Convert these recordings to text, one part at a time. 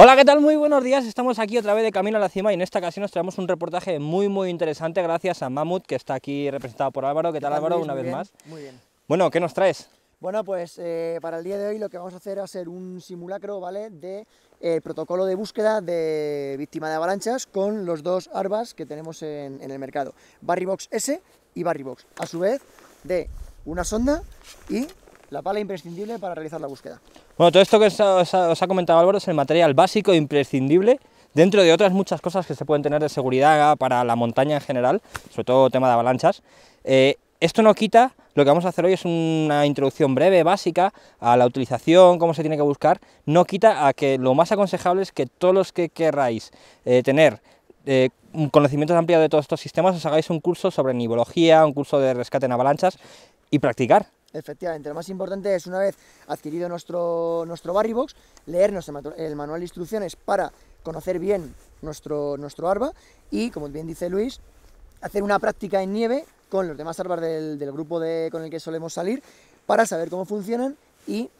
Hola, ¿qué tal? Muy buenos días. Estamos aquí otra vez de camino a la cima y en esta ocasión nos traemos un reportaje muy muy interesante gracias a Mamut, que está aquí representado por Álvaro. ¿Qué tal, Álvaro? Luis? Una vez bien, más. Muy bien. Bueno, ¿qué nos traes? Bueno, pues eh, para el día de hoy lo que vamos a hacer va a ser un simulacro, ¿vale? De eh, protocolo de búsqueda de víctima de avalanchas con los dos ARBAS que tenemos en, en el mercado, Barrybox S y Barrybox. A su vez, de una sonda y la pala imprescindible para realizar la búsqueda. Bueno, todo esto que os ha, comentado Álvaro es el material básico e imprescindible dentro de otras muchas cosas que se pueden tener de seguridad para la montaña en general, sobre todo tema de avalanchas. Eh, esto no quita, lo que vamos a hacer hoy es una introducción breve, básica, a la utilización, cómo se tiene que buscar, no quita a que lo más aconsejable es que todos los que querráis eh, tener eh, un conocimiento amplio de todos estos sistemas, os hagáis un curso sobre nivología, un curso de rescate en avalanchas y practicar. Efectivamente, lo más importante es una vez adquirido nuestro, nuestro Barrybox, leernos el, manual de instrucciones para conocer bien nuestro, nuestro ARBA y, como bien dice Luis, hacer una práctica en nieve con los demás ARBAs del, del grupo de, con el que solemos salir para saber cómo funcionan y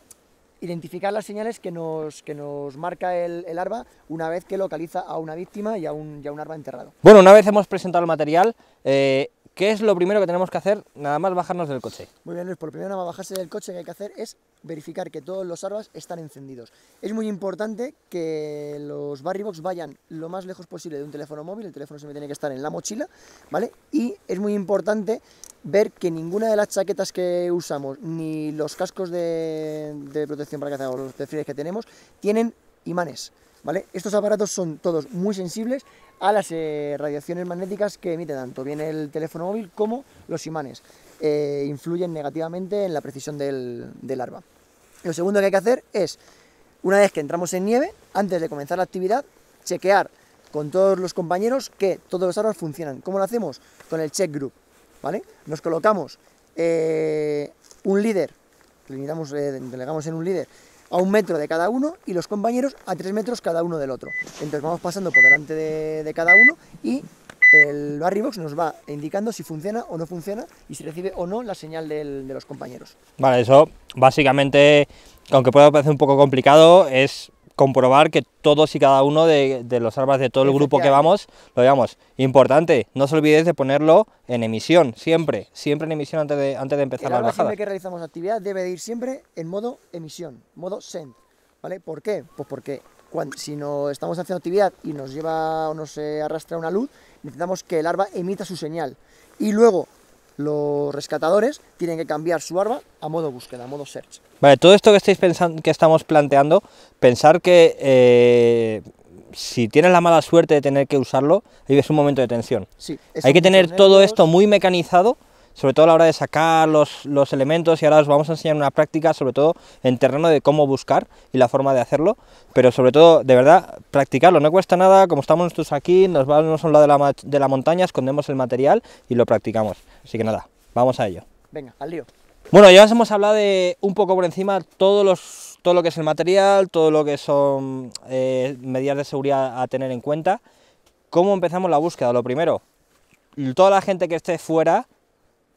identificar las señales que nos, que nos marca el, el ARBA una vez que localiza a una víctima y a un, y un ARBA enterrado. Bueno, una vez hemos presentado el material, eh, ¿qué es lo primero que tenemos que hacer? Nada más bajarnos del coche. Muy bien, Luis, por primero nada bajarse del coche que hay que hacer es verificar que todos los arbas están encendidos. Es muy importante que los Barrybox vayan lo más lejos posible de un teléfono móvil, el teléfono siempre tiene que estar en la mochila, ¿vale? Y es muy importante ver que ninguna de las chaquetas que usamos, ni los cascos de, protección para caza o los perfiles que tenemos, tienen imanes, Estos aparatos son todos muy sensibles a las eh, radiaciones magnéticas que emite tanto bien el teléfono móvil como los imanes. Eh, influyen negativamente en la precisión del, del arma. Lo segundo que hay que hacer es, una vez que entramos en nieve, antes de comenzar la actividad, chequear con todos los compañeros que todos los armas funcionan. ¿Cómo lo hacemos? Con el check group, ¿vale? Nos colocamos eh, un líder, delegamos en un líder a un metro de cada uno y los compañeros a tres metros cada uno del otro. Entonces vamos pasando por delante de, cada uno y el Barrybox nos va indicando si funciona o no funciona y si recibe o no la señal de los compañeros. Vale, eso básicamente, aunque pueda parecer un poco complicado, es comprobar que todos y cada uno de, de los armas de todo el grupo que vamos lo veamos. Importante, no os olvidéis de ponerlo en emisión, siempre, siempre en emisión antes de, antes de empezar bajadas. siempre que realizamos actividad debe de ir siempre en modo emisión, modo send, ¿vale? ¿Por qué? Pues porque cuando, si no estamos haciendo actividad y nos lleva o nos eh, arrastra una luz, necesitamos que el arma emita su señal. Y luego los rescatadores tienen que cambiar su arma a modo búsqueda, a modo search. Vale, todo esto que estáis pensando, que estamos planteando, pensar que eh, si tienes la mala suerte de tener que usarlo, es un momento de tensión. Sí, Hay que tener todo esto muy mecanizado, sobre todo a la hora de sacar los, los elementos y ahora os vamos a enseñar una práctica, sobre todo en terreno de cómo buscar y la forma de hacerlo, pero sobre todo, de verdad, practicarlo, no cuesta nada, como estamos nosotros aquí, nos vamos a un lado de la, de la montaña, escondemos el material y lo practicamos. Así que nada, vamos a ello. Venga, al lío. Bueno, ya os hemos hablado de un poco por encima todos los, todo lo que es el material, todo lo que son eh, medidas de seguridad a tener en cuenta. ¿Cómo empezamos la búsqueda? Lo primero, toda la gente que esté fuera,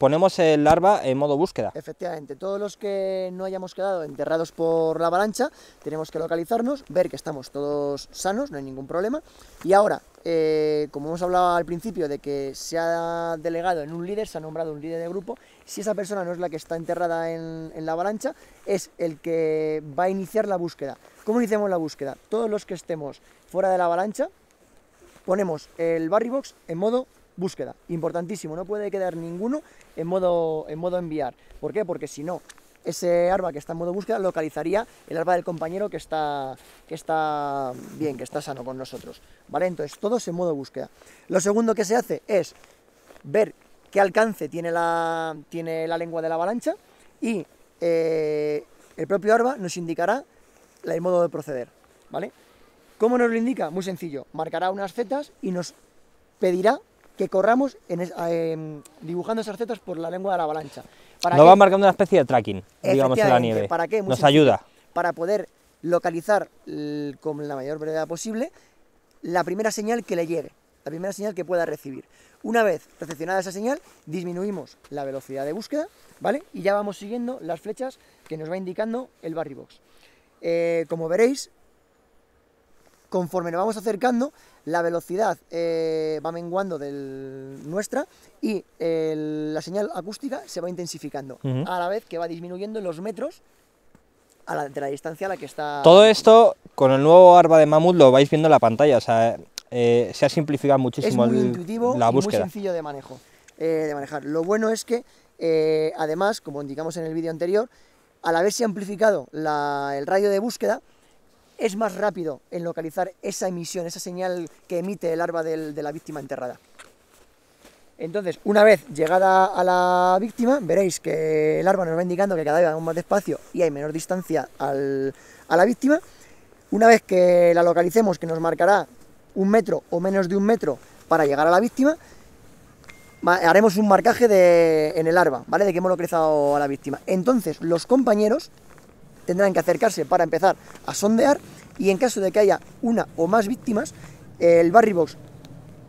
ponemos el larva en modo búsqueda. Efectivamente, todos los que no hayamos quedado enterrados por la avalancha, tenemos que localizarnos, ver que estamos todos sanos, no hay ningún problema. Y ahora, eh, como hemos hablado al principio de que se ha delegado en un líder, se ha nombrado un líder de grupo, si esa persona no es la que está enterrada en, la avalancha, es el que va a iniciar la búsqueda. ¿Cómo iniciamos la búsqueda? Todos los que estemos fuera de la avalancha, ponemos el Barrybox en modo búsqueda. Importantísimo, no puede quedar ninguno en modo, en modo enviar. ¿Por qué? Porque si no, ese arma que está en modo búsqueda localizaría el arma del compañero que está, que está bien, que está sano con nosotros. ¿Vale? Entonces, todos en modo búsqueda. Lo segundo que se hace es ver qué alcance tiene la, tiene la lengua de la avalancha y eh, el propio arma nos indicará el modo de proceder. ¿Vale? ¿Cómo nos lo indica? Muy sencillo. Marcará unas zetas y nos pedirá que corramos en es- em, dibujando esas zetas por la lengua de la avalancha. ¿Para Nos qué? va marcando una especie de tracking, digamos, en la nieve. ¿para qué? Muy Nos sencillo. ayuda. Para poder localizar con la mayor brevedad posible la primera señal que le llegue, la primera señal que pueda recibir. Una vez recepcionada esa señal, disminuimos la velocidad de búsqueda, ¿vale? Y ya vamos siguiendo las flechas que nos va indicando el Barrybox. Eh, como veréis, conforme nos vamos acercando, la velocidad eh, va menguando del, nuestra y el- la señal acústica se va intensificando, a la vez que va disminuyendo los metros a la, de la distancia a la que está... Todo esto, con el nuevo Arba de Mammoth, lo vais viendo en la pantalla. O sea, eh, se ha simplificado es muchísimo muy el- intuitivo la y muy búsqueda. sencillo de manejo, eh, de manejar. Lo bueno es que, además, como indicamos en el vídeo anterior, al haberse amplificado la- el radio de búsqueda, es más rápido en localizar esa emisión, esa señal que emite el arma de la víctima enterrada. Entonces, una vez llegada a la víctima, veréis que el arma nos va indicando que cada vez vamos más despacio y hay menor distancia a la víctima. Una vez que la localicemos, que nos marcará un metro o menos de un metro para llegar a la víctima, haremos un marcaje en el arma, ¿vale? De que hemos localizado a la víctima. Entonces, los compañeros tendrán que acercarse para empezar a sondear y en caso de que haya una o más víctimas, el Barry Box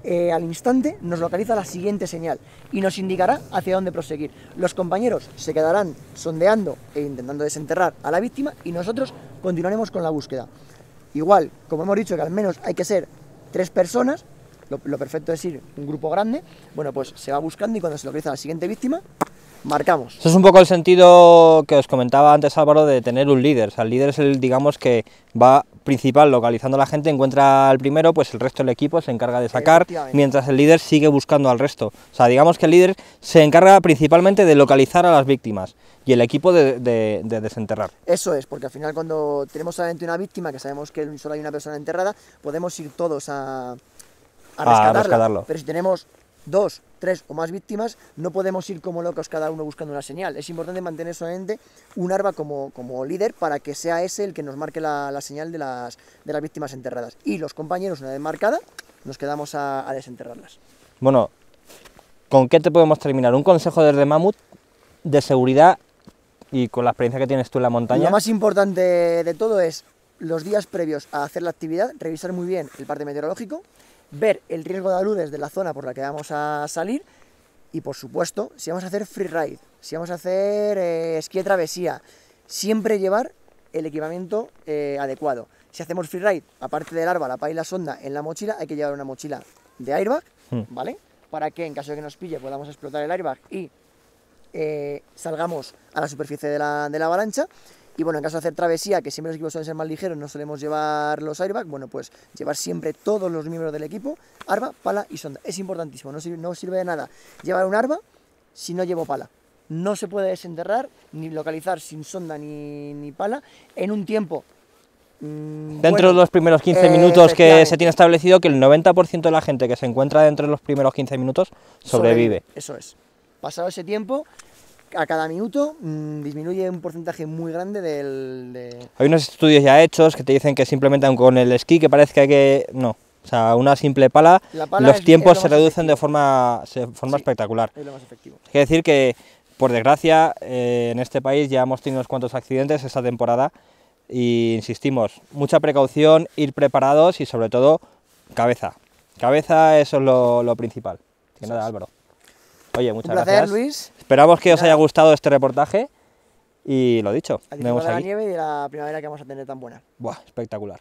eh, al instante nos localiza la siguiente señal y nos indicará hacia dónde proseguir. Los compañeros se quedarán sondeando e intentando desenterrar a la víctima y nosotros continuaremos con la búsqueda. Igual, como hemos dicho que al menos hay que ser tres personas, lo, lo perfecto es ir un grupo grande, bueno pues se va buscando y cuando se localiza la siguiente víctima, marcamos. Eso es un poco el sentido que os comentaba antes Álvaro de tener un líder. O sea, el líder es el, digamos, que va principal localizando a la gente, encuentra al primero, pues el resto del equipo se encarga de sacar, mientras el líder sigue buscando al resto. O sea, digamos que el líder se encarga principalmente de localizar a las víctimas y el equipo de, de- de desenterrar. Eso es, porque al final cuando tenemos solamente una víctima, que sabemos que solo hay una persona enterrada, podemos ir todos a, a rescatarla. rescatarlo. Pero si tenemos dos, tres o más víctimas, no podemos ir como locos cada uno buscando una señal. Es importante mantener solamente un arma como, como líder para que sea ese el que nos marque la, la señal de las, de las víctimas enterradas. Y los compañeros, una vez marcada, nos quedamos a, a desenterrarlas. Bueno, ¿con qué te podemos terminar? Un consejo desde Mamut de seguridad y con la experiencia que tienes tú en la montaña. Lo más importante de todo es los días previos a hacer la actividad, revisar muy bien el parte meteorológico, ver el riesgo de aludes de la zona por la que vamos a salir y por supuesto, si vamos a hacer freeride, si vamos a hacer eh, esquí de travesía, siempre llevar el equipamiento eh, adecuado. Si hacemos freeride, aparte del arma, la pala y la sonda en la mochila, hay que llevar una mochila de airbag, Hmm. ¿vale? Para que en caso de que nos pille podamos explotar el airbag y eh, salgamos a la superficie de la, de la avalancha. Y bueno, en caso de hacer travesía, que siempre los equipos suelen ser más ligeros, no solemos llevar los airbags, bueno, pues llevar siempre todos los miembros del equipo, arma, pala y sonda. Es importantísimo, no sirve, no sirve de nada llevar un arma si no llevo pala. No se puede desenterrar ni localizar sin sonda ni, ni pala en un tiempo. mm, Dentro bueno, de los primeros 15 eh, minutos que se tiene establecido que el 90% de la gente que se encuentra dentro de los primeros 15 minutos sobrevive. Eso es. Pasado ese tiempo, a cada minuto mm, disminuye un porcentaje muy grande del... de- Hay unos estudios ya hechos que te dicen que simplemente aun con el esquí que parece que hay que... No, o sea, una simple pala, La pala los es- tiempos es lo se reducen de forma, se- forma Sí. espectacular. Es lo más efectivo. Que decir que, por desgracia, eh, en este país ya hemos tenido unos cuantos accidentes esta temporada y insistimos, mucha precaución, ir preparados y sobre todo cabeza. Cabeza, eso es lo, lo principal. Que nada, es. Álvaro. Oye, muchas Un placer, gracias. Luis. Esperamos que os haya gustado este reportaje y lo dicho, A nos vemos de la aquí. nieve y de la primavera que vamos a tener tan buena. Buah, espectacular.